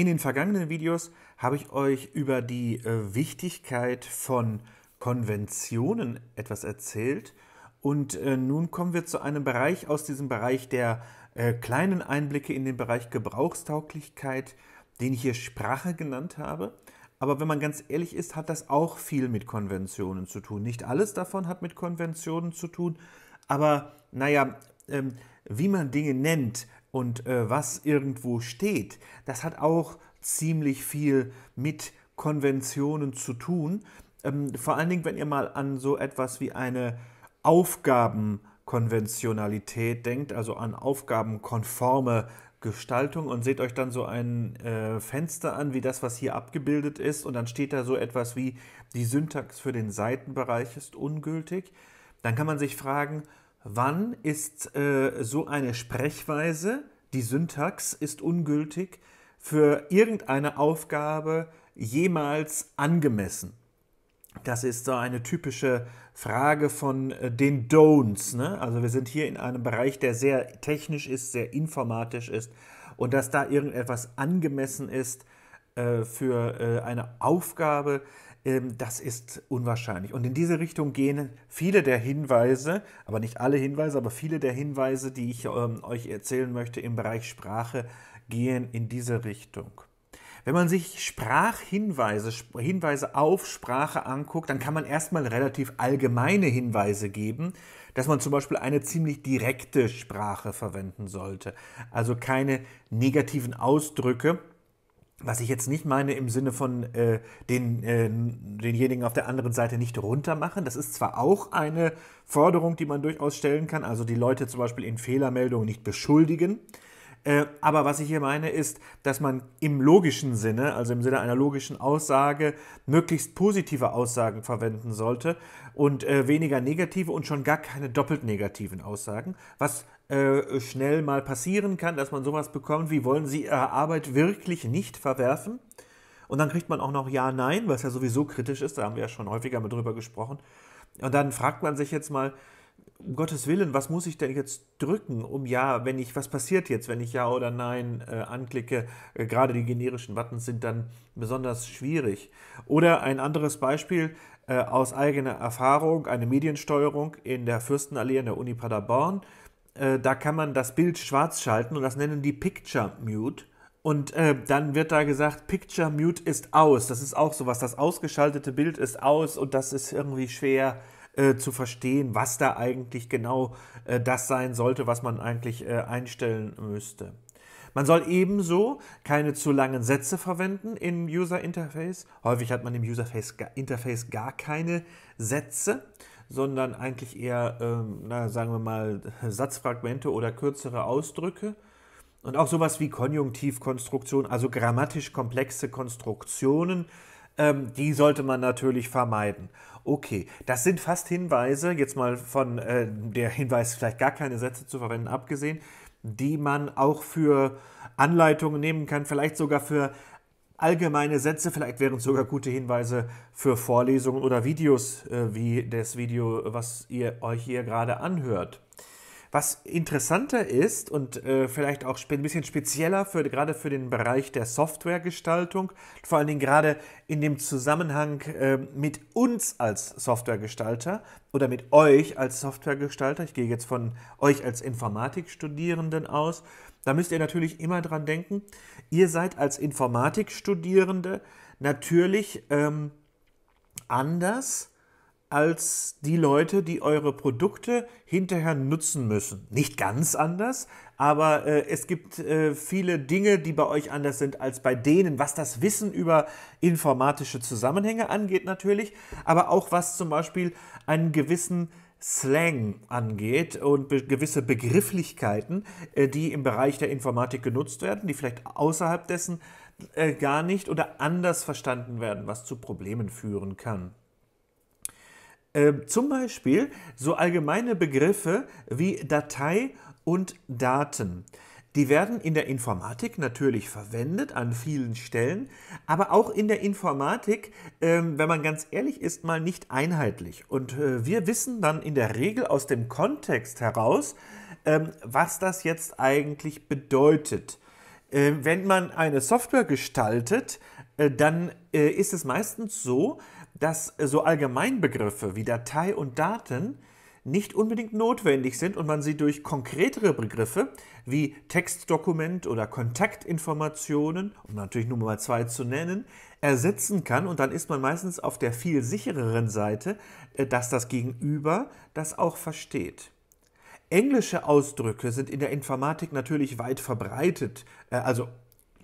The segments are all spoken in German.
In den vergangenen Videos habe ich euch über die äh, Wichtigkeit von Konventionen etwas erzählt und äh, nun kommen wir zu einem Bereich aus diesem Bereich der äh, kleinen Einblicke in den Bereich Gebrauchstauglichkeit, den ich hier Sprache genannt habe. Aber wenn man ganz ehrlich ist, hat das auch viel mit Konventionen zu tun. Nicht alles davon hat mit Konventionen zu tun, aber naja, ähm, wie man Dinge nennt, und äh, was irgendwo steht, das hat auch ziemlich viel mit Konventionen zu tun. Ähm, vor allen Dingen, wenn ihr mal an so etwas wie eine Aufgabenkonventionalität denkt, also an aufgabenkonforme Gestaltung und seht euch dann so ein äh, Fenster an, wie das, was hier abgebildet ist, und dann steht da so etwas wie die Syntax für den Seitenbereich ist ungültig. Dann kann man sich fragen, Wann ist äh, so eine Sprechweise, die Syntax ist ungültig, für irgendeine Aufgabe jemals angemessen? Das ist so eine typische Frage von äh, den Don'ts. Ne? Also wir sind hier in einem Bereich, der sehr technisch ist, sehr informatisch ist. Und dass da irgendetwas angemessen ist äh, für äh, eine Aufgabe, das ist unwahrscheinlich. Und in diese Richtung gehen viele der Hinweise, aber nicht alle Hinweise, aber viele der Hinweise, die ich ähm, euch erzählen möchte im Bereich Sprache, gehen in diese Richtung. Wenn man sich Sprachhinweise, Hinweise auf Sprache anguckt, dann kann man erstmal relativ allgemeine Hinweise geben, dass man zum Beispiel eine ziemlich direkte Sprache verwenden sollte. Also keine negativen Ausdrücke, was ich jetzt nicht meine im Sinne von äh, den, äh, denjenigen auf der anderen Seite nicht runtermachen. Das ist zwar auch eine Forderung, die man durchaus stellen kann, also die Leute zum Beispiel in Fehlermeldungen nicht beschuldigen. Äh, aber was ich hier meine, ist, dass man im logischen Sinne, also im Sinne einer logischen Aussage, möglichst positive Aussagen verwenden sollte und äh, weniger negative und schon gar keine doppelt negativen Aussagen, was äh, schnell mal passieren kann, dass man sowas bekommt wie wollen Sie Ihre Arbeit wirklich nicht verwerfen? Und dann kriegt man auch noch Ja, Nein, was ja sowieso kritisch ist, da haben wir ja schon häufiger mal drüber gesprochen. Und dann fragt man sich jetzt mal, um Gottes Willen, was muss ich denn jetzt drücken, um Ja, wenn ich, was passiert jetzt, wenn ich Ja oder Nein äh, anklicke? Äh, gerade die generischen Buttons sind dann besonders schwierig. Oder ein anderes Beispiel äh, aus eigener Erfahrung, eine Mediensteuerung in der Fürstenallee in der Uni Paderborn. Äh, da kann man das Bild schwarz schalten und das nennen die Picture Mute. Und äh, dann wird da gesagt, Picture Mute ist aus. Das ist auch sowas. Das ausgeschaltete Bild ist aus und das ist irgendwie schwer äh, zu verstehen, was da eigentlich genau äh, das sein sollte, was man eigentlich äh, einstellen müsste. Man soll ebenso keine zu langen Sätze verwenden im User Interface. Häufig hat man im User Interface gar keine Sätze sondern eigentlich eher, ähm, na, sagen wir mal, Satzfragmente oder kürzere Ausdrücke. Und auch sowas wie Konjunktivkonstruktion, also grammatisch komplexe Konstruktionen, ähm, die sollte man natürlich vermeiden. Okay, das sind fast Hinweise, jetzt mal von äh, der Hinweis, vielleicht gar keine Sätze zu verwenden, abgesehen, die man auch für Anleitungen nehmen kann, vielleicht sogar für allgemeine Sätze, vielleicht wären es sogar gute Hinweise für Vorlesungen oder Videos, äh, wie das Video, was ihr euch hier gerade anhört. Was interessanter ist und äh, vielleicht auch ein bisschen spezieller für, gerade für den Bereich der Softwaregestaltung, vor allen Dingen gerade in dem Zusammenhang äh, mit uns als Softwaregestalter oder mit euch als Softwaregestalter, ich gehe jetzt von euch als Informatikstudierenden aus, da müsst ihr natürlich immer dran denken, ihr seid als Informatikstudierende natürlich ähm, anders als die Leute, die eure Produkte hinterher nutzen müssen. Nicht ganz anders, aber äh, es gibt äh, viele Dinge, die bei euch anders sind als bei denen, was das Wissen über informatische Zusammenhänge angeht natürlich, aber auch was zum Beispiel einen gewissen Slang angeht und be gewisse Begrifflichkeiten, äh, die im Bereich der Informatik genutzt werden, die vielleicht außerhalb dessen äh, gar nicht oder anders verstanden werden, was zu Problemen führen kann. Äh, zum Beispiel so allgemeine Begriffe wie Datei und Daten. Die werden in der Informatik natürlich verwendet an vielen Stellen, aber auch in der Informatik, ähm, wenn man ganz ehrlich ist, mal nicht einheitlich. Und äh, wir wissen dann in der Regel aus dem Kontext heraus, ähm, was das jetzt eigentlich bedeutet. Äh, wenn man eine Software gestaltet, äh, dann äh, ist es meistens so, dass so Allgemeinbegriffe wie Datei und Daten nicht unbedingt notwendig sind und man sie durch konkretere Begriffe wie Textdokument oder Kontaktinformationen, um natürlich nur mal zwei zu nennen, ersetzen kann. Und dann ist man meistens auf der viel sichereren Seite, dass das Gegenüber das auch versteht. Englische Ausdrücke sind in der Informatik natürlich weit verbreitet. Äh, also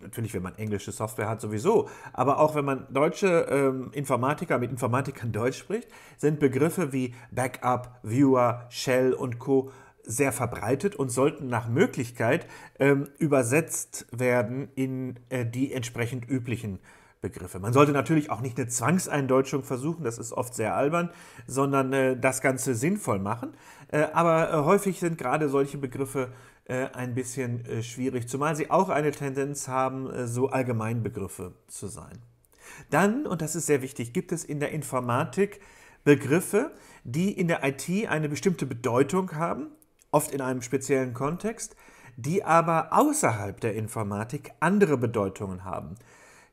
natürlich, wenn man englische Software hat, sowieso. Aber auch wenn man deutsche ähm, Informatiker mit Informatikern Deutsch spricht, sind Begriffe wie Backup, Viewer, Shell und Co. sehr verbreitet und sollten nach Möglichkeit ähm, übersetzt werden in äh, die entsprechend üblichen Begriffe. Man sollte natürlich auch nicht eine Zwangseindeutschung versuchen, das ist oft sehr albern, sondern äh, das Ganze sinnvoll machen. Äh, aber äh, häufig sind gerade solche Begriffe äh, ein bisschen äh, schwierig, zumal sie auch eine Tendenz haben, äh, so Allgemeinbegriffe zu sein. Dann, und das ist sehr wichtig, gibt es in der Informatik Begriffe, die in der IT eine bestimmte Bedeutung haben, oft in einem speziellen Kontext, die aber außerhalb der Informatik andere Bedeutungen haben.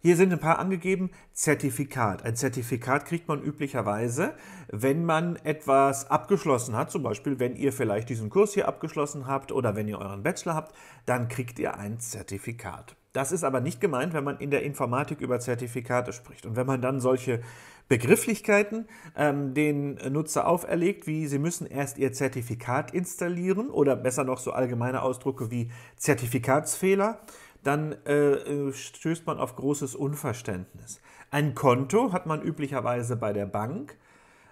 Hier sind ein paar angegeben. Zertifikat. Ein Zertifikat kriegt man üblicherweise, wenn man etwas abgeschlossen hat. Zum Beispiel, wenn ihr vielleicht diesen Kurs hier abgeschlossen habt oder wenn ihr euren Bachelor habt, dann kriegt ihr ein Zertifikat. Das ist aber nicht gemeint, wenn man in der Informatik über Zertifikate spricht. Und wenn man dann solche Begrifflichkeiten ähm, den Nutzer auferlegt, wie sie müssen erst ihr Zertifikat installieren oder besser noch so allgemeine Ausdrucke wie Zertifikatsfehler dann äh, äh, stößt man auf großes Unverständnis. Ein Konto hat man üblicherweise bei der Bank.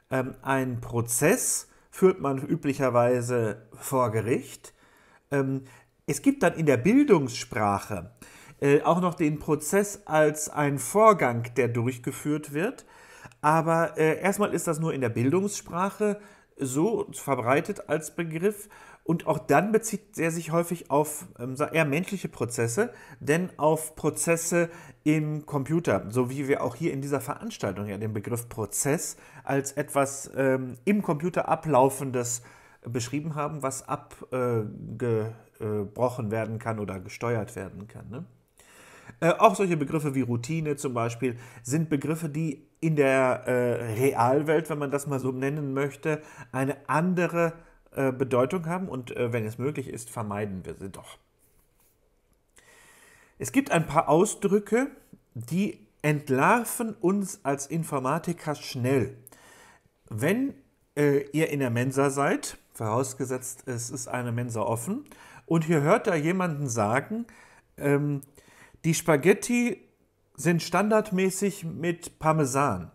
Ähm, ein Prozess führt man üblicherweise vor Gericht. Ähm, es gibt dann in der Bildungssprache äh, auch noch den Prozess als ein Vorgang, der durchgeführt wird. Aber äh, erstmal ist das nur in der Bildungssprache so verbreitet als Begriff und auch dann bezieht er sich häufig auf ähm, eher menschliche Prozesse, denn auf Prozesse im Computer, so wie wir auch hier in dieser Veranstaltung ja den Begriff Prozess als etwas ähm, im Computer ablaufendes beschrieben haben, was abgebrochen äh, werden kann oder gesteuert werden kann. Ne? Äh, auch solche Begriffe wie Routine zum Beispiel sind Begriffe, die in der äh, Realwelt, wenn man das mal so nennen möchte, eine andere äh, Bedeutung haben und äh, wenn es möglich ist, vermeiden wir sie doch. Es gibt ein paar Ausdrücke, die entlarven uns als Informatiker schnell. Wenn äh, ihr in der Mensa seid, vorausgesetzt es ist eine Mensa offen, und ihr hört da jemanden sagen, ähm, die Spaghetti sind standardmäßig mit Parmesan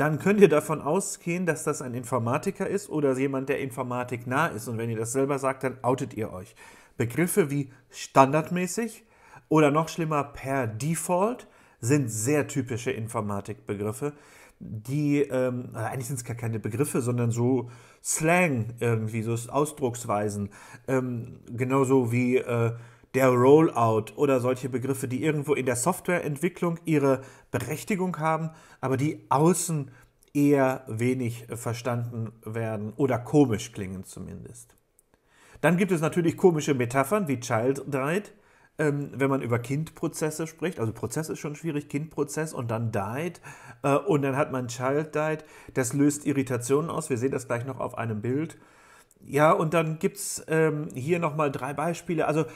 dann könnt ihr davon ausgehen, dass das ein Informatiker ist oder jemand, der Informatik nah ist. Und wenn ihr das selber sagt, dann outet ihr euch. Begriffe wie standardmäßig oder noch schlimmer per Default sind sehr typische Informatikbegriffe, die, ähm, eigentlich sind es gar keine Begriffe, sondern so Slang irgendwie, so Ausdrucksweisen. Ähm, genauso wie äh, der Rollout oder solche Begriffe, die irgendwo in der Softwareentwicklung ihre Berechtigung haben, aber die außen eher wenig verstanden werden oder komisch klingen zumindest. Dann gibt es natürlich komische Metaphern wie Child Died, ähm, wenn man über Kindprozesse spricht. Also Prozess ist schon schwierig, Kindprozess und dann Died äh, und dann hat man Child Died. Das löst Irritationen aus. Wir sehen das gleich noch auf einem Bild. Ja, und dann gibt es ähm, hier nochmal drei Beispiele. Also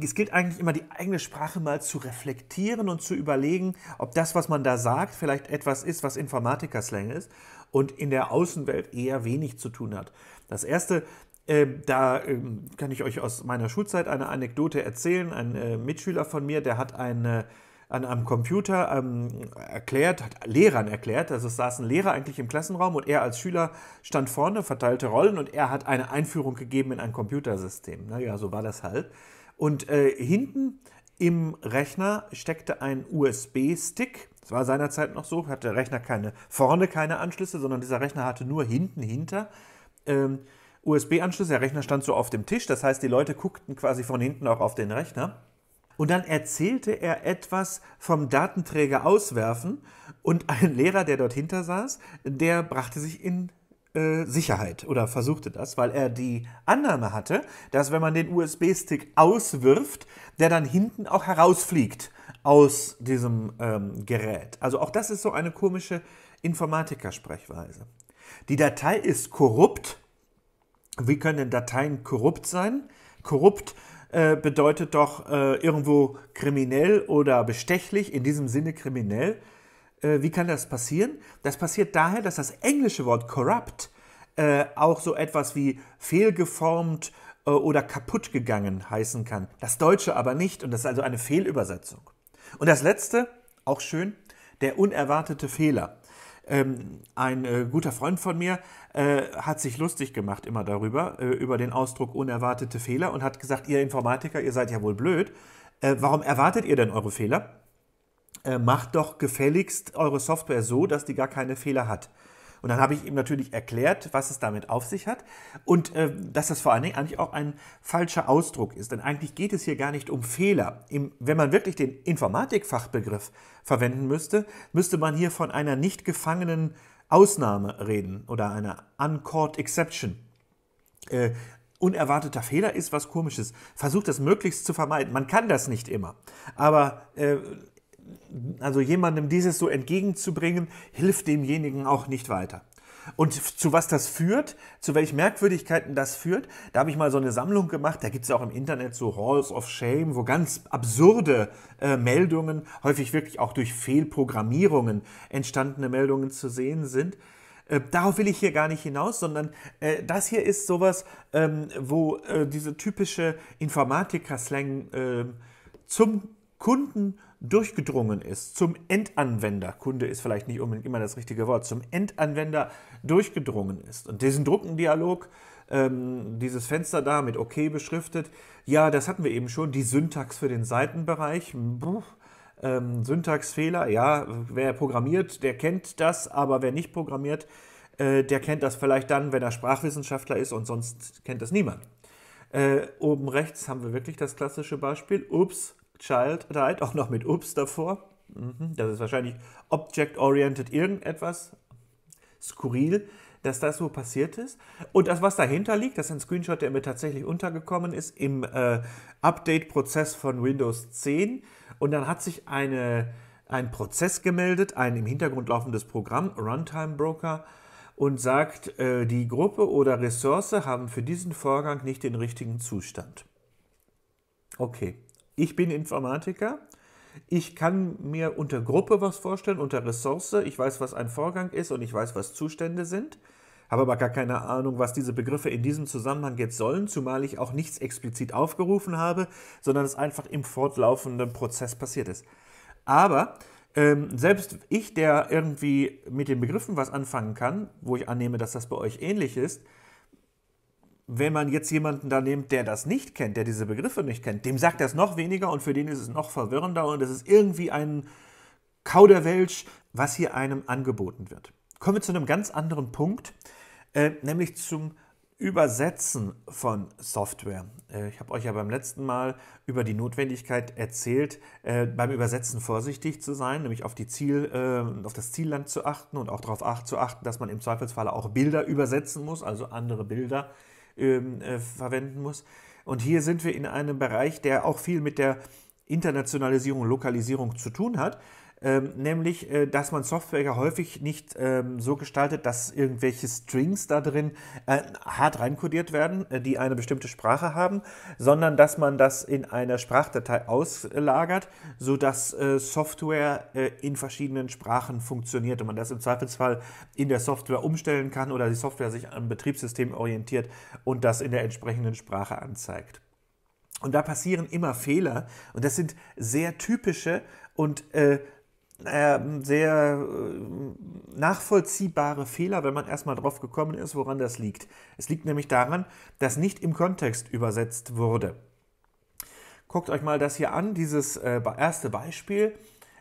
es gilt eigentlich immer, die eigene Sprache mal zu reflektieren und zu überlegen, ob das, was man da sagt, vielleicht etwas ist, was Informatiker-Slang ist und in der Außenwelt eher wenig zu tun hat. Das erste, äh, da äh, kann ich euch aus meiner Schulzeit eine Anekdote erzählen. Ein äh, Mitschüler von mir, der hat eine an einem Computer ähm, erklärt, hat Lehrern erklärt, also es saß ein Lehrer eigentlich im Klassenraum und er als Schüler stand vorne, verteilte Rollen und er hat eine Einführung gegeben in ein Computersystem. Naja, so war das halt. Und äh, hinten im Rechner steckte ein USB-Stick. Das war seinerzeit noch so, hatte der Rechner keine, vorne keine Anschlüsse, sondern dieser Rechner hatte nur hinten hinter. Ähm, USB-Anschlüsse, der Rechner stand so auf dem Tisch, das heißt, die Leute guckten quasi von hinten auch auf den Rechner. Und dann erzählte er etwas vom Datenträger auswerfen und ein Lehrer, der dort hinter saß, der brachte sich in äh, Sicherheit oder versuchte das, weil er die Annahme hatte, dass wenn man den USB-Stick auswirft, der dann hinten auch herausfliegt aus diesem ähm, Gerät. Also auch das ist so eine komische Informatikersprechweise. Die Datei ist korrupt. Wie können denn Dateien korrupt sein? Korrupt äh, bedeutet doch äh, irgendwo kriminell oder bestechlich, in diesem Sinne kriminell. Äh, wie kann das passieren? Das passiert daher, dass das englische Wort corrupt äh, auch so etwas wie fehlgeformt äh, oder kaputt gegangen heißen kann. Das Deutsche aber nicht und das ist also eine Fehlübersetzung. Und das letzte, auch schön, der unerwartete Fehler. Ähm, ein äh, guter Freund von mir äh, hat sich lustig gemacht immer darüber, äh, über den Ausdruck unerwartete Fehler und hat gesagt, ihr Informatiker, ihr seid ja wohl blöd. Äh, warum erwartet ihr denn eure Fehler? Äh, macht doch gefälligst eure Software so, dass die gar keine Fehler hat. Und dann habe ich ihm natürlich erklärt, was es damit auf sich hat und äh, dass das vor allen Dingen eigentlich auch ein falscher Ausdruck ist. Denn eigentlich geht es hier gar nicht um Fehler. Im, wenn man wirklich den Informatikfachbegriff verwenden müsste, müsste man hier von einer nicht gefangenen Ausnahme reden oder einer uncaught exception. Äh, unerwarteter Fehler ist was Komisches. Versucht das möglichst zu vermeiden. Man kann das nicht immer. Aber äh, also jemandem dieses so entgegenzubringen, hilft demjenigen auch nicht weiter. Und zu was das führt, zu welchen Merkwürdigkeiten das führt, da habe ich mal so eine Sammlung gemacht, da gibt es auch im Internet so Halls of Shame, wo ganz absurde äh, Meldungen, häufig wirklich auch durch Fehlprogrammierungen entstandene Meldungen zu sehen sind. Äh, darauf will ich hier gar nicht hinaus, sondern äh, das hier ist sowas, ähm, wo äh, diese typische Informatiker-Slang ähm, zum Kunden durchgedrungen ist, zum Endanwender, Kunde ist vielleicht nicht unbedingt immer das richtige Wort, zum Endanwender durchgedrungen ist. Und diesen Druckendialog, ähm, dieses Fenster da mit OK beschriftet, ja, das hatten wir eben schon, die Syntax für den Seitenbereich. Puh, ähm, Syntaxfehler, ja, wer programmiert, der kennt das, aber wer nicht programmiert, äh, der kennt das vielleicht dann, wenn er Sprachwissenschaftler ist und sonst kennt das niemand. Äh, oben rechts haben wir wirklich das klassische Beispiel. Ups, Child Right, auch noch mit Ups davor. Mhm, das ist wahrscheinlich Object-Oriented irgendetwas. Skurril, dass das so passiert ist. Und das, was dahinter liegt, das ist ein Screenshot, der mir tatsächlich untergekommen ist im äh, Update-Prozess von Windows 10. Und dann hat sich eine, ein Prozess gemeldet, ein im Hintergrund laufendes Programm, Runtime Broker, und sagt, äh, die Gruppe oder Ressource haben für diesen Vorgang nicht den richtigen Zustand. Okay, ich bin Informatiker. Ich kann mir unter Gruppe was vorstellen, unter Ressource. Ich weiß, was ein Vorgang ist und ich weiß, was Zustände sind. Habe aber gar keine Ahnung, was diese Begriffe in diesem Zusammenhang jetzt sollen, zumal ich auch nichts explizit aufgerufen habe, sondern es einfach im fortlaufenden Prozess passiert ist. Aber ähm, selbst ich, der irgendwie mit den Begriffen was anfangen kann, wo ich annehme, dass das bei euch ähnlich ist, wenn man jetzt jemanden da nimmt, der das nicht kennt, der diese Begriffe nicht kennt, dem sagt das noch weniger und für den ist es noch verwirrender und es ist irgendwie ein Kauderwelsch, was hier einem angeboten wird. Kommen wir zu einem ganz anderen Punkt, äh, nämlich zum Übersetzen von Software. Äh, ich habe euch ja beim letzten Mal über die Notwendigkeit erzählt, äh, beim Übersetzen vorsichtig zu sein, nämlich auf, die Ziel, äh, auf das Zielland zu achten und auch darauf zu achten, dass man im Zweifelsfall auch Bilder übersetzen muss, also andere Bilder ähm, äh, verwenden muss. Und hier sind wir in einem Bereich, der auch viel mit der Internationalisierung, Lokalisierung zu tun hat ähm, nämlich, äh, dass man Software ja häufig nicht ähm, so gestaltet, dass irgendwelche Strings da drin äh, hart reinkodiert werden, äh, die eine bestimmte Sprache haben, sondern dass man das in einer Sprachdatei auslagert, sodass äh, Software äh, in verschiedenen Sprachen funktioniert und man das im Zweifelsfall in der Software umstellen kann oder die Software sich am Betriebssystem orientiert und das in der entsprechenden Sprache anzeigt. Und da passieren immer Fehler und das sind sehr typische und äh, sehr äh, nachvollziehbare Fehler, wenn man erstmal drauf gekommen ist, woran das liegt. Es liegt nämlich daran, dass nicht im Kontext übersetzt wurde. Guckt euch mal das hier an, dieses äh, erste Beispiel.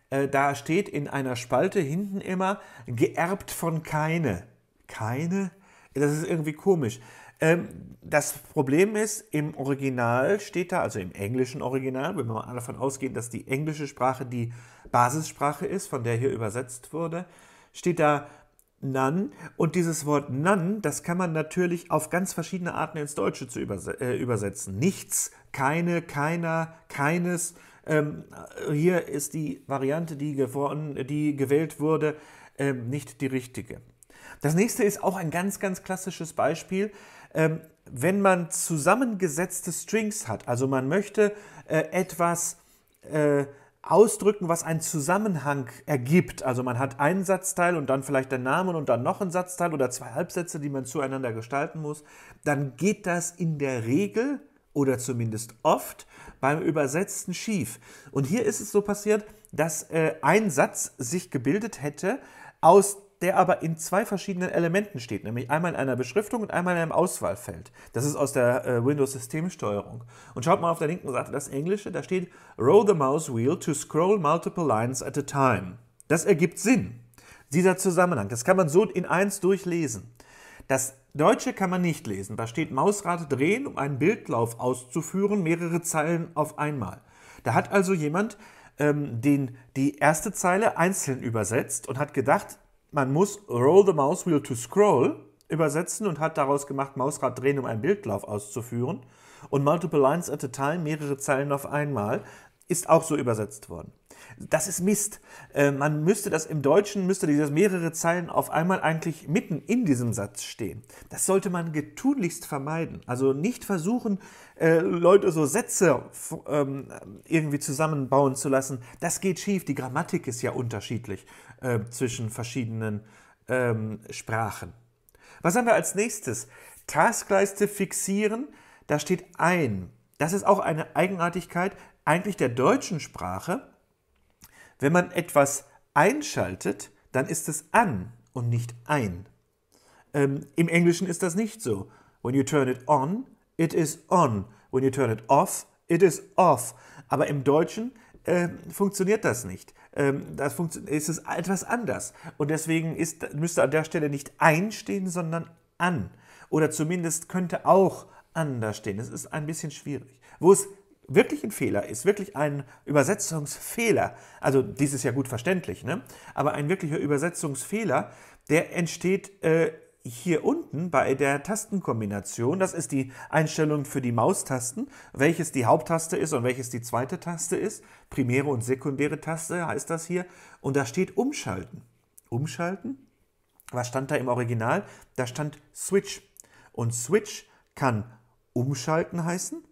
Äh, da steht in einer Spalte hinten immer geerbt von keine. Keine? Das ist irgendwie komisch. Ähm, das Problem ist, im Original steht da, also im englischen Original, wenn wir mal davon ausgehen, dass die englische Sprache die Basissprache ist, von der hier übersetzt wurde, steht da none. Und dieses Wort none, das kann man natürlich auf ganz verschiedene Arten ins Deutsche zu äh, übersetzen. Nichts, keine, keiner, keines. Ähm, hier ist die Variante, die, die gewählt wurde, ähm, nicht die richtige. Das nächste ist auch ein ganz, ganz klassisches Beispiel. Ähm, wenn man zusammengesetzte Strings hat, also man möchte äh, etwas äh, ausdrücken, was einen Zusammenhang ergibt. Also man hat einen Satzteil und dann vielleicht den Namen und dann noch einen Satzteil oder zwei Halbsätze, die man zueinander gestalten muss, dann geht das in der Regel oder zumindest oft beim Übersetzen schief. Und hier ist es so passiert, dass äh, ein Satz sich gebildet hätte aus der aber in zwei verschiedenen Elementen steht, nämlich einmal in einer Beschriftung und einmal in einem Auswahlfeld. Das ist aus der äh, Windows-Systemsteuerung. Und schaut mal auf der linken Seite das Englische, da steht Roll the mouse wheel to scroll multiple lines at a time. Das ergibt Sinn. Dieser Zusammenhang, das kann man so in eins durchlesen. Das Deutsche kann man nicht lesen. Da steht Mausrad drehen, um einen Bildlauf auszuführen, mehrere Zeilen auf einmal. Da hat also jemand ähm, den, die erste Zeile einzeln übersetzt und hat gedacht, man muss Roll the Mouse Wheel to Scroll übersetzen und hat daraus gemacht, Mausrad drehen, um einen Bildlauf auszuführen. Und Multiple Lines at a Time, mehrere Zeilen auf einmal, ist auch so übersetzt worden. Das ist Mist. Äh, man müsste das im Deutschen, müsste dieses mehrere Zeilen auf einmal eigentlich mitten in diesem Satz stehen. Das sollte man getunlichst vermeiden. Also nicht versuchen, äh, Leute so Sätze ähm, irgendwie zusammenbauen zu lassen. Das geht schief. Die Grammatik ist ja unterschiedlich äh, zwischen verschiedenen ähm, Sprachen. Was haben wir als nächstes? Taskleiste fixieren. Da steht ein. Das ist auch eine Eigenartigkeit eigentlich der deutschen Sprache. Wenn man etwas einschaltet, dann ist es an und nicht ein. Ähm, Im Englischen ist das nicht so. When you turn it on, it is on. When you turn it off, it is off. Aber im Deutschen äh, funktioniert das nicht. Ähm, das funktio ist es etwas anders. Und deswegen ist, müsste an der Stelle nicht einstehen, sondern an. Oder zumindest könnte auch anders stehen. Es ist ein bisschen schwierig. Wo es wirklich ein Fehler ist, wirklich ein Übersetzungsfehler, also dies ist ja gut verständlich, ne? aber ein wirklicher Übersetzungsfehler, der entsteht äh, hier unten bei der Tastenkombination. Das ist die Einstellung für die Maustasten, welches die Haupttaste ist und welches die zweite Taste ist. Primäre und sekundäre Taste heißt das hier. Und da steht Umschalten. Umschalten? Was stand da im Original? Da stand Switch. Und Switch kann umschalten heißen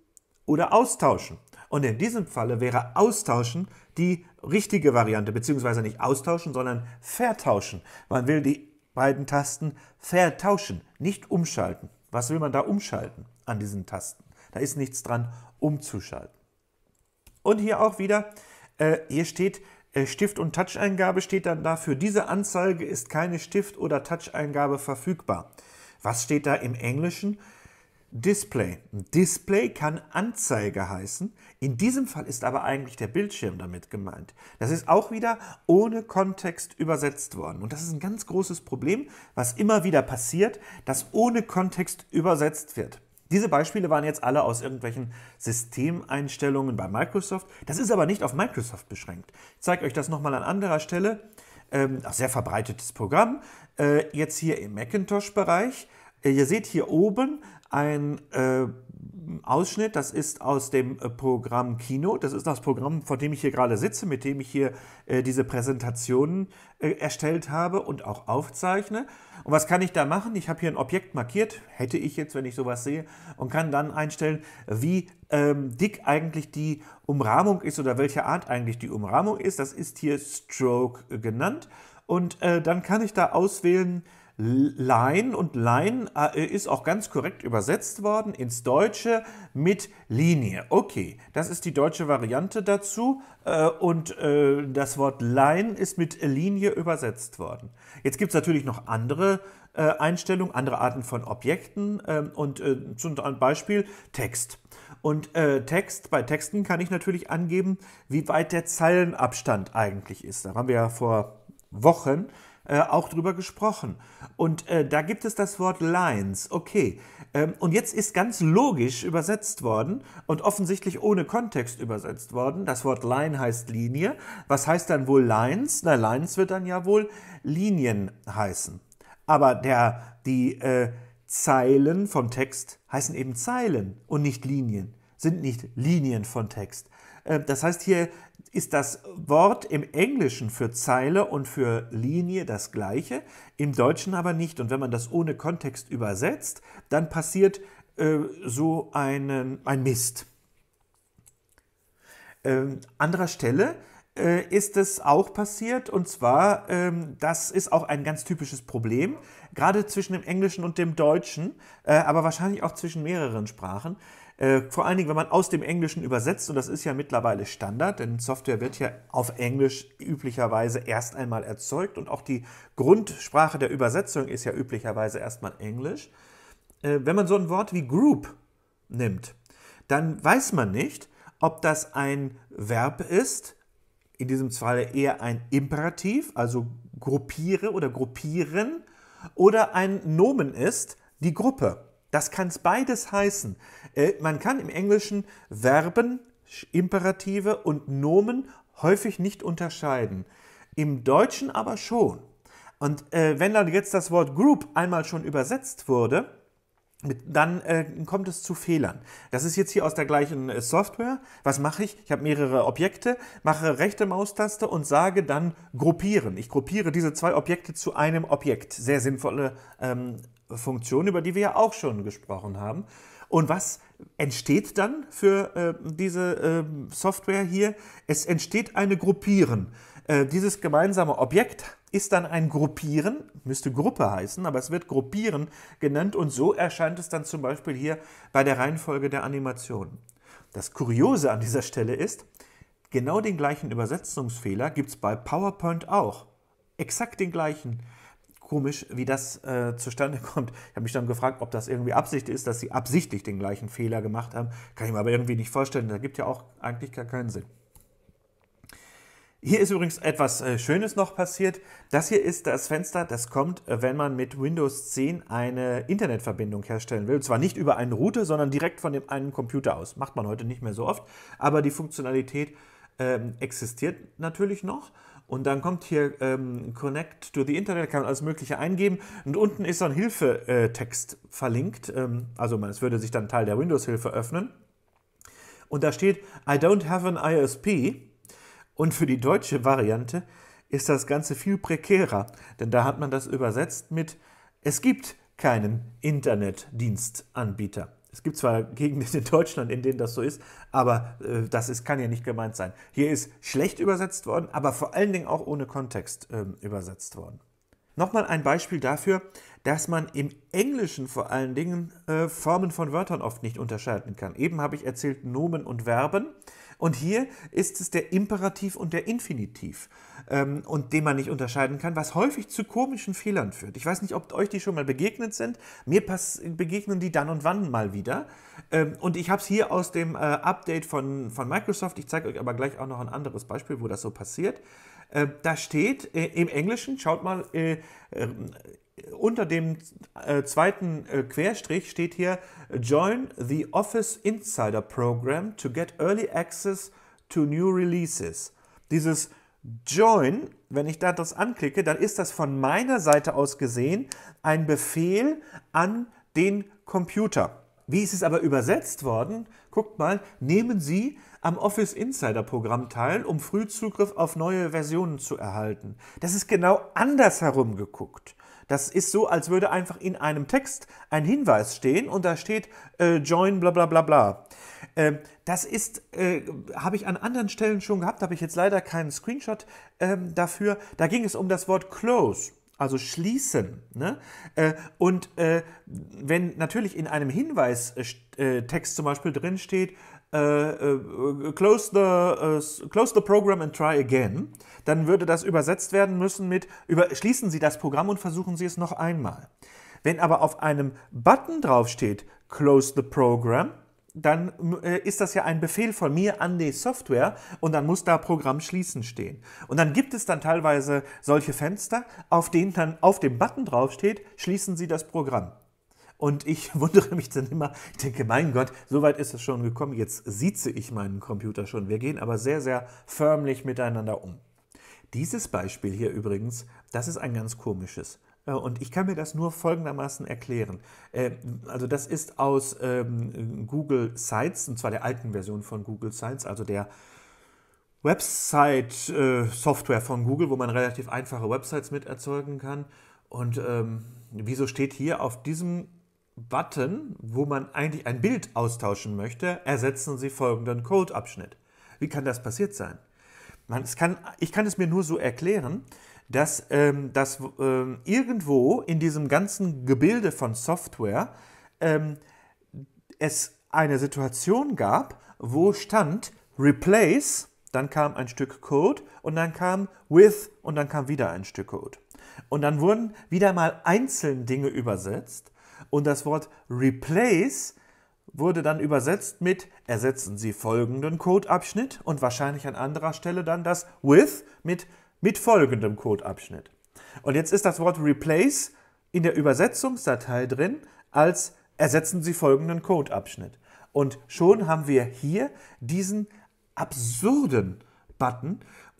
oder austauschen. Und in diesem Falle wäre austauschen die richtige Variante, beziehungsweise nicht austauschen, sondern vertauschen. Man will die beiden Tasten vertauschen, nicht umschalten. Was will man da umschalten an diesen Tasten? Da ist nichts dran, umzuschalten. Und hier auch wieder, äh, hier steht äh, Stift- und Touch-Eingabe steht dann da, für diese Anzeige ist keine Stift- oder Touch-Eingabe verfügbar. Was steht da im Englischen? Display. Display kann Anzeige heißen. In diesem Fall ist aber eigentlich der Bildschirm damit gemeint. Das ist auch wieder ohne Kontext übersetzt worden. Und das ist ein ganz großes Problem, was immer wieder passiert, dass ohne Kontext übersetzt wird. Diese Beispiele waren jetzt alle aus irgendwelchen Systemeinstellungen bei Microsoft. Das ist aber nicht auf Microsoft beschränkt. Ich zeige euch das nochmal an anderer Stelle. Ähm, sehr verbreitetes Programm. Äh, jetzt hier im Macintosh-Bereich. Äh, ihr seht hier oben ein äh, Ausschnitt, das ist aus dem äh, Programm Kino. Das ist das Programm, vor dem ich hier gerade sitze, mit dem ich hier äh, diese Präsentationen äh, erstellt habe und auch aufzeichne. Und was kann ich da machen? Ich habe hier ein Objekt markiert, hätte ich jetzt, wenn ich sowas sehe, und kann dann einstellen, wie ähm, dick eigentlich die Umrahmung ist oder welche Art eigentlich die Umrahmung ist. Das ist hier Stroke genannt. Und äh, dann kann ich da auswählen, Line und Line äh, ist auch ganz korrekt übersetzt worden ins Deutsche mit Linie. Okay, das ist die deutsche Variante dazu äh, und äh, das Wort Line ist mit Linie übersetzt worden. Jetzt gibt es natürlich noch andere Einstellungen, andere Arten von Objekten ähm, und zum Beispiel Text. Und äh, Text, bei Texten kann ich natürlich angeben, wie weit der Zeilenabstand eigentlich ist. Da haben wir ja vor Wochen äh, auch drüber gesprochen. Und äh, da gibt es das Wort Lines. Okay. Ähm, und jetzt ist ganz logisch übersetzt worden und offensichtlich ohne Kontext übersetzt worden. Das Wort Line heißt Linie. Was heißt dann wohl Lines? Na, Lines wird dann ja wohl Linien heißen. aber der, die äh, Zeilen vom Text heißen eben Zeilen und nicht Linien, sind nicht Linien von Text. Äh, das heißt, hier ist das Wort im Englischen für Zeile und für Linie das gleiche, im Deutschen aber nicht. Und wenn man das ohne Kontext übersetzt, dann passiert äh, so einen, ein Mist. Ähm, anderer Stelle äh, ist es auch passiert und zwar, ähm, das ist auch ein ganz typisches Problem, gerade zwischen dem Englischen und dem Deutschen, äh, aber wahrscheinlich auch zwischen mehreren Sprachen. Äh, vor allen Dingen, wenn man aus dem Englischen übersetzt, und das ist ja mittlerweile Standard, denn Software wird ja auf Englisch üblicherweise erst einmal erzeugt und auch die Grundsprache der Übersetzung ist ja üblicherweise erstmal Englisch. Äh, wenn man so ein Wort wie Group nimmt, dann weiß man nicht, ob das ein Verb ist, in diesem Fall eher ein Imperativ, also gruppiere oder gruppieren, oder ein Nomen ist, die Gruppe. Das kann es beides heißen. Äh, man kann im Englischen Verben, Imperative und Nomen häufig nicht unterscheiden. Im Deutschen aber schon. Und äh, wenn dann jetzt das Wort Group einmal schon übersetzt wurde, dann äh, kommt es zu Fehlern. Das ist jetzt hier aus der gleichen äh, Software. Was mache ich? Ich habe mehrere Objekte, mache rechte Maustaste und sage dann gruppieren. Ich gruppiere diese zwei Objekte zu einem Objekt. Sehr sinnvolle ähm, Funktion, über die wir ja auch schon gesprochen haben. Und was entsteht dann für äh, diese äh, Software hier? Es entsteht eine Gruppieren. Äh, dieses gemeinsame Objekt ist dann ein Gruppieren, müsste Gruppe heißen, aber es wird Gruppieren genannt und so erscheint es dann zum Beispiel hier bei der Reihenfolge der Animationen. Das Kuriose an dieser Stelle ist, genau den gleichen Übersetzungsfehler gibt es bei PowerPoint auch. Exakt den gleichen komisch, wie das äh, zustande kommt. Ich habe mich dann gefragt, ob das irgendwie Absicht ist, dass sie absichtlich den gleichen Fehler gemacht haben. Kann ich mir aber irgendwie nicht vorstellen. Da gibt ja auch eigentlich gar keinen Sinn. Hier ist übrigens etwas äh, Schönes noch passiert. Das hier ist das Fenster, das kommt, äh, wenn man mit Windows 10 eine Internetverbindung herstellen will. Und zwar nicht über eine Route, sondern direkt von dem einen Computer aus. Macht man heute nicht mehr so oft, aber die Funktionalität ähm, existiert natürlich noch. Und dann kommt hier ähm, Connect to the Internet, kann man alles Mögliche eingeben. Und unten ist so ein Hilfetext verlinkt. Ähm, also es würde sich dann Teil der Windows-Hilfe öffnen. Und da steht, I don't have an ISP. Und für die deutsche Variante ist das Ganze viel prekärer. Denn da hat man das übersetzt mit, es gibt keinen Internetdienstanbieter. Es gibt zwar Gegenden in Deutschland, in denen das so ist, aber äh, das ist, kann ja nicht gemeint sein. Hier ist schlecht übersetzt worden, aber vor allen Dingen auch ohne Kontext äh, übersetzt worden. Nochmal ein Beispiel dafür, dass man im Englischen vor allen Dingen äh, Formen von Wörtern oft nicht unterscheiden kann. Eben habe ich erzählt Nomen und Verben. Und hier ist es der Imperativ und der Infinitiv, ähm, und den man nicht unterscheiden kann, was häufig zu komischen Fehlern führt. Ich weiß nicht, ob euch die schon mal begegnet sind. Mir begegnen die dann und wann mal wieder. Ähm, und ich habe es hier aus dem äh, Update von, von Microsoft. Ich zeige euch aber gleich auch noch ein anderes Beispiel, wo das so passiert. Äh, da steht äh, im Englischen, schaut mal, äh, ähm, unter dem äh, zweiten äh, Querstrich steht hier Join the Office Insider Program to get early access to new releases. Dieses Join, wenn ich da das anklicke, dann ist das von meiner Seite aus gesehen ein Befehl an den Computer. Wie ist es aber übersetzt worden? Guckt mal, nehmen Sie am Office Insider Programm teil, um Frühzugriff auf neue Versionen zu erhalten. Das ist genau andersherum geguckt. Das ist so, als würde einfach in einem Text ein Hinweis stehen und da steht äh, Join bla bla bla bla. Äh, das ist, äh, habe ich an anderen Stellen schon gehabt, habe ich jetzt leider keinen Screenshot ähm, dafür. Da ging es um das Wort Close also schließen. Ne? Äh, und äh, wenn natürlich in einem Hinweistext äh, zum Beispiel drin steht, close, the, close the program and try again, dann würde das übersetzt werden müssen mit über, schließen Sie das Programm und versuchen Sie es noch einmal. Wenn aber auf einem Button draufsteht, Close the Program, dann äh, ist das ja ein Befehl von mir an die Software und dann muss da Programm schließen stehen. Und dann gibt es dann teilweise solche Fenster, auf denen dann auf dem Button draufsteht, schließen Sie das Programm. Und ich wundere mich dann immer, ich denke, mein Gott, so weit ist es schon gekommen, jetzt sieze ich meinen Computer schon. Wir gehen aber sehr, sehr förmlich miteinander um. Dieses Beispiel hier übrigens, das ist ein ganz komisches. Äh, und ich kann mir das nur folgendermaßen erklären. Äh, also das ist aus ähm, Google Sites, und zwar der alten Version von Google Sites, also der Website-Software äh, von Google, wo man relativ einfache Websites mit erzeugen kann. Und ähm, wieso steht hier auf diesem Button, wo man eigentlich ein Bild austauschen möchte, ersetzen Sie folgenden Codeabschnitt? Wie kann das passiert sein? Man, kann, ich kann es mir nur so erklären, dass, ähm, dass ähm, irgendwo in diesem ganzen Gebilde von Software ähm, es eine Situation gab, wo stand Replace, dann kam ein Stück Code und dann kam With und dann kam wieder ein Stück Code. Und dann wurden wieder mal einzeln Dinge übersetzt und das Wort Replace wurde dann übersetzt mit ersetzen Sie folgenden Codeabschnitt und wahrscheinlich an anderer Stelle dann das with mit mit folgendem Codeabschnitt. Und jetzt ist das Wort replace in der Übersetzungsdatei drin als ersetzen Sie folgenden Codeabschnitt. Und schon haben wir hier diesen absurden Button,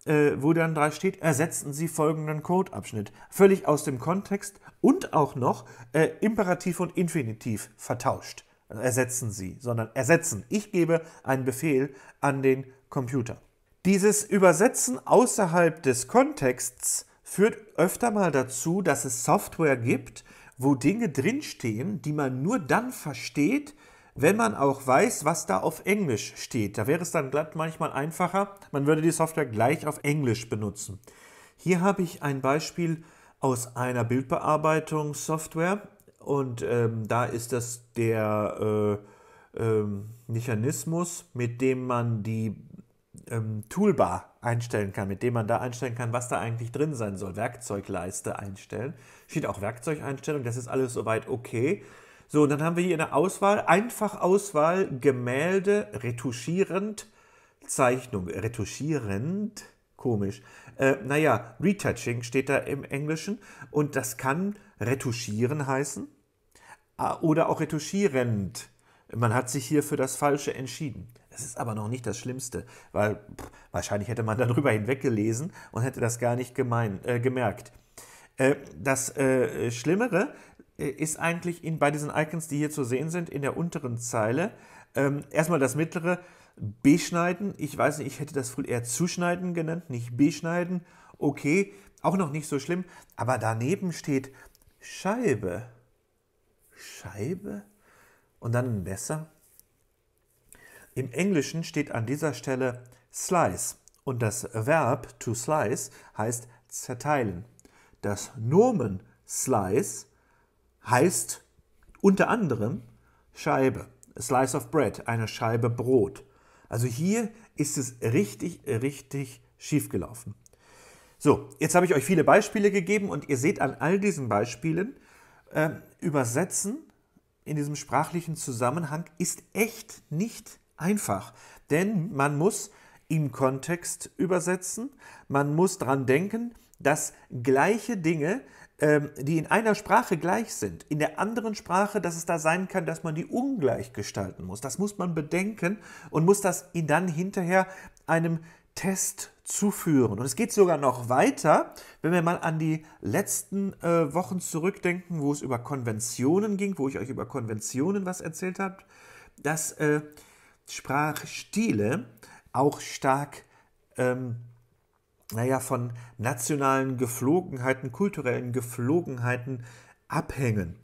äh, wo dann da steht, ersetzen Sie folgenden Codeabschnitt. Völlig aus dem Kontext und auch noch äh, Imperativ und Infinitiv vertauscht. Also ersetzen Sie, sondern ersetzen. Ich gebe einen Befehl an den Computer. Dieses Übersetzen außerhalb des Kontexts führt öfter mal dazu, dass es Software gibt, wo Dinge drinstehen, die man nur dann versteht, wenn man auch weiß, was da auf Englisch steht. Da wäre es dann glatt manchmal einfacher, man würde die Software gleich auf Englisch benutzen. Hier habe ich ein Beispiel aus einer Bildbearbeitungssoftware und ähm, da ist das der äh, äh, Mechanismus, mit dem man die ähm, Toolbar einstellen kann, mit dem man da einstellen kann, was da eigentlich drin sein soll. Werkzeugleiste einstellen. Steht auch Werkzeugeinstellung, das ist alles soweit okay. So, und dann haben wir hier eine Auswahl, einfach Auswahl, Gemälde, retuschierend, Zeichnung, retuschierend, komisch. Äh, naja, Retouching steht da im Englischen und das kann retuschieren heißen äh, oder auch retuschierend. Man hat sich hier für das Falsche entschieden. Das ist aber noch nicht das Schlimmste, weil pff, wahrscheinlich hätte man darüber hinweggelesen und hätte das gar nicht gemein, äh, gemerkt. Äh, das äh, Schlimmere ist eigentlich in, bei diesen Icons, die hier zu sehen sind, in der unteren Zeile. Ähm, erstmal das mittlere, beschneiden. Ich weiß nicht, ich hätte das früher eher zuschneiden genannt, nicht beschneiden. Okay, auch noch nicht so schlimm. Aber daneben steht Scheibe. Scheibe? Und dann ein Messer. Im Englischen steht an dieser Stelle slice und das Verb to slice heißt zerteilen. Das Nomen slice heißt unter anderem Scheibe, a slice of bread, eine Scheibe Brot. Also hier ist es richtig, richtig schief gelaufen. So, jetzt habe ich euch viele Beispiele gegeben und ihr seht an all diesen Beispielen, äh, übersetzen in diesem sprachlichen Zusammenhang ist echt nicht einfach, denn man muss im Kontext übersetzen, man muss daran denken, dass gleiche Dinge die in einer Sprache gleich sind, in der anderen Sprache, dass es da sein kann, dass man die ungleich gestalten muss. Das muss man bedenken und muss das dann hinterher einem Test zuführen. Und es geht sogar noch weiter, wenn wir mal an die letzten äh, Wochen zurückdenken, wo es über Konventionen ging, wo ich euch über Konventionen was erzählt habe, dass äh, Sprachstile auch stark ähm, naja, von nationalen Geflogenheiten, kulturellen Geflogenheiten abhängen.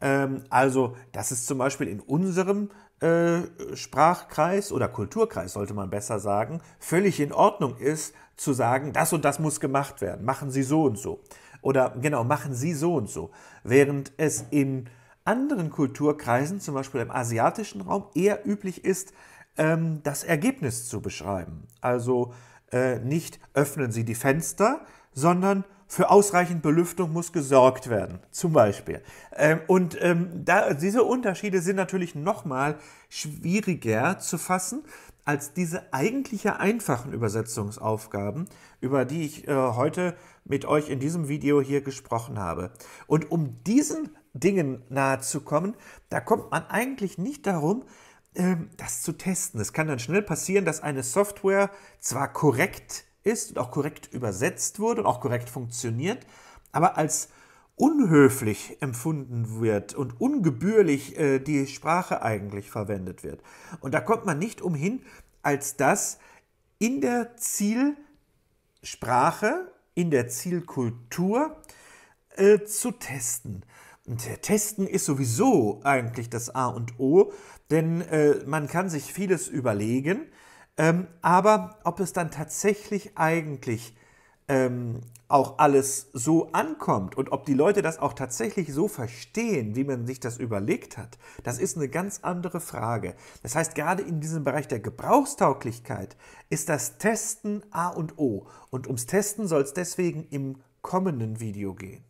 Ähm, also, dass es zum Beispiel in unserem äh, Sprachkreis oder Kulturkreis, sollte man besser sagen, völlig in Ordnung ist, zu sagen, das und das muss gemacht werden, machen Sie so und so. Oder genau, machen Sie so und so. Während es in anderen Kulturkreisen, zum Beispiel im asiatischen Raum, eher üblich ist, ähm, das Ergebnis zu beschreiben. Also äh, nicht öffnen Sie die Fenster, sondern für ausreichend Belüftung muss gesorgt werden, zum Beispiel. Ähm, und ähm, da, diese Unterschiede sind natürlich nochmal schwieriger zu fassen als diese eigentlich einfachen Übersetzungsaufgaben, über die ich äh, heute mit euch in diesem Video hier gesprochen habe. Und um diesen Dingen nahe zu kommen, da kommt man eigentlich nicht darum, das zu testen. Es kann dann schnell passieren, dass eine Software zwar korrekt ist und auch korrekt übersetzt wurde und auch korrekt funktioniert, aber als unhöflich empfunden wird und ungebührlich äh, die Sprache eigentlich verwendet wird. Und da kommt man nicht umhin, als das in der Zielsprache, in der Zielkultur äh, zu testen. Und Testen ist sowieso eigentlich das A und O, denn äh, man kann sich vieles überlegen, ähm, aber ob es dann tatsächlich eigentlich ähm, auch alles so ankommt und ob die Leute das auch tatsächlich so verstehen, wie man sich das überlegt hat, das ist eine ganz andere Frage. Das heißt, gerade in diesem Bereich der Gebrauchstauglichkeit ist das Testen A und O. Und ums Testen soll es deswegen im kommenden Video gehen.